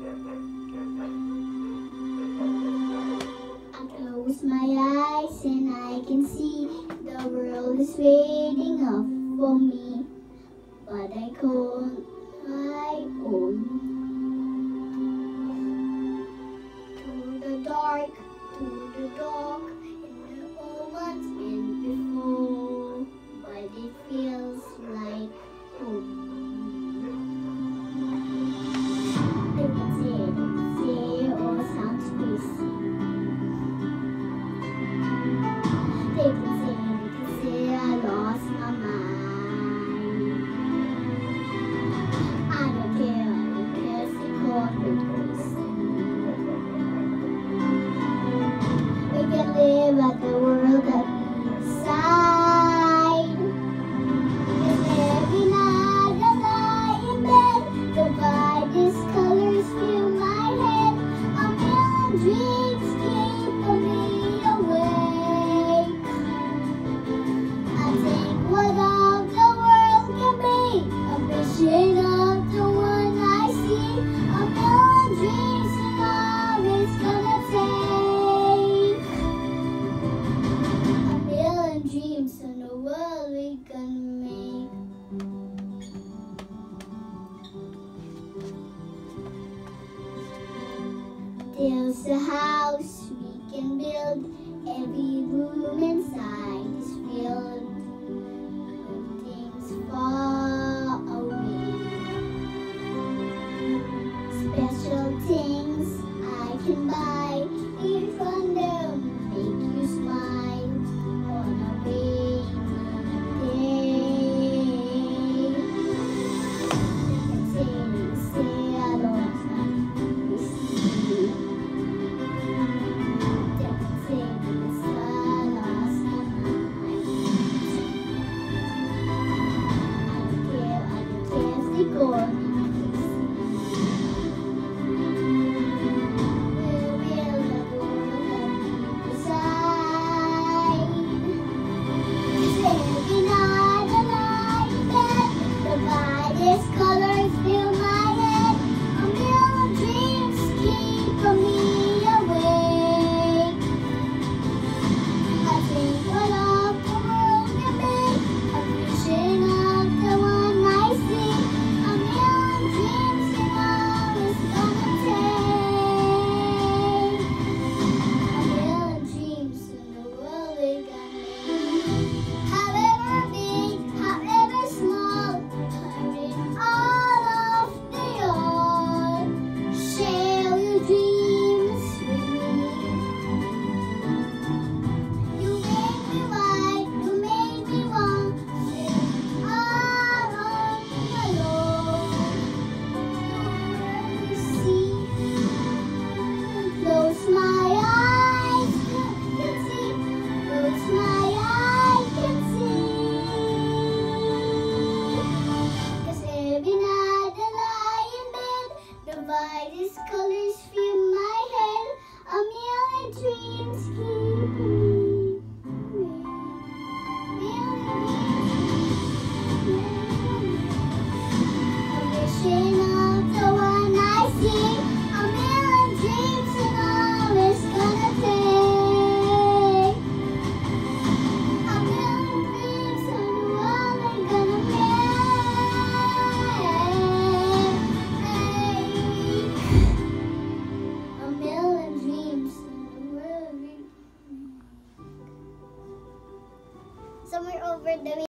I close my eyes and I can see the world is waiting up for me. But I can't, I own There's a house we can build every room. Various colors fill my head, a million dreams keep me. summer over the